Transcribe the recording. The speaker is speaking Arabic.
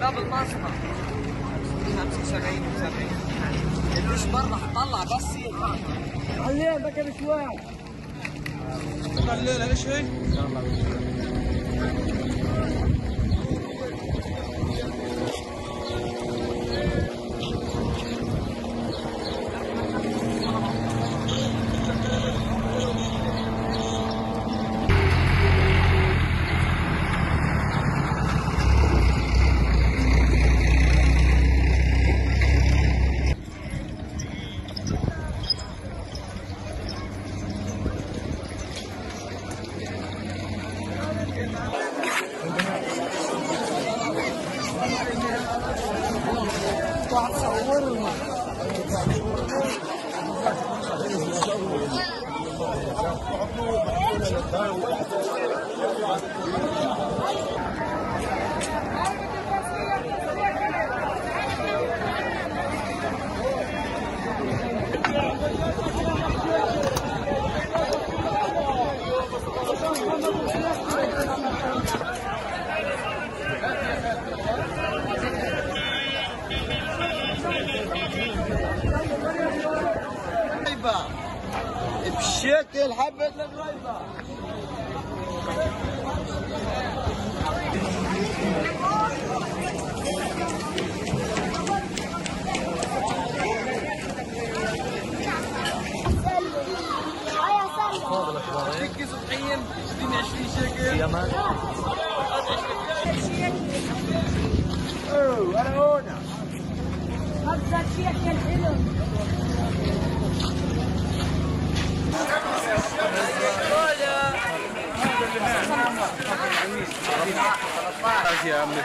باب المصنع 75 و70 الوش بره هتطلع بس خليها بكى بشوية الليلة ليش هيك؟ Passa o ouro, mano. بشكل حبة الغريبة تكي صبحيا 22 شكل يا مان اوه أنا هنا حلو يا عمي